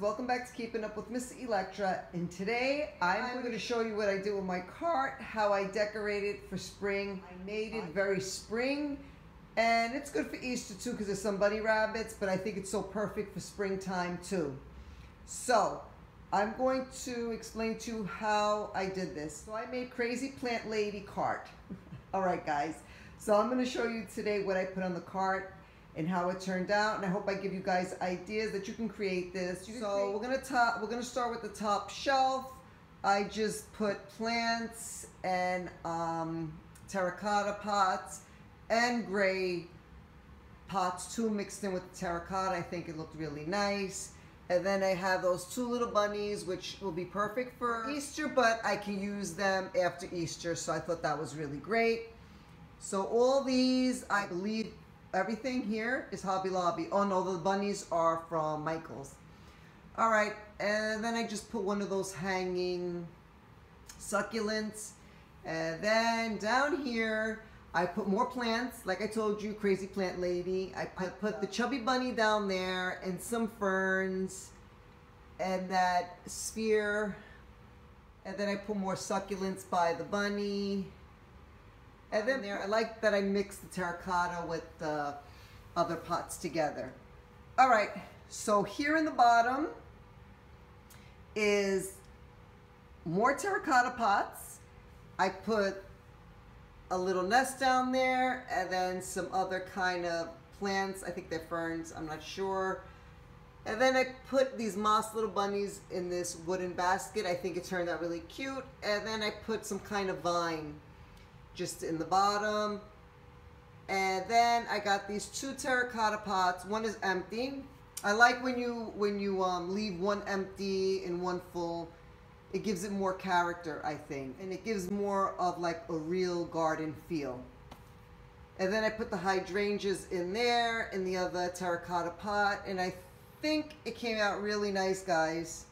welcome back to Keeping Up with Miss Elektra and today I'm going to show you what I do with my cart, how I decorated it for spring. I made it very spring and it's good for Easter too because there's some bunny rabbits but I think it's so perfect for springtime too. So I'm going to explain to you how I did this. So I made Crazy Plant Lady cart. Alright guys, so I'm going to show you today what I put on the cart and how it turned out and I hope I give you guys ideas that you can create this. Can so create we're gonna top we're gonna start with the top shelf. I just put plants and um, terracotta pots and gray pots too mixed in with the terracotta. I think it looked really nice. And then I have those two little bunnies, which will be perfect for Easter, but I can use them after Easter. So I thought that was really great. So all these, I believe, everything here is Hobby Lobby. Oh no, the bunnies are from Michael's. All right, and then I just put one of those hanging succulents. And then down here, I put more plants, like I told you, Crazy Plant Lady. I put, put the Chubby Bunny down there and some ferns and that sphere. And then I put more succulents by the bunny. And then there, I like that I mixed the terracotta with the other pots together. All right, so here in the bottom is more terracotta pots. I put a little nest down there and then some other kind of plants. I think they're ferns, I'm not sure. And then I put these moss little bunnies in this wooden basket. I think it turned out really cute. And then I put some kind of vine just in the bottom. And then I got these two terracotta pots. One is empty. I like when you when you um, leave one empty and one full. It gives it more character, I think. And it gives more of like a real garden feel. And then I put the hydrangeas in there in the other terracotta pot. And I think it came out really nice, guys.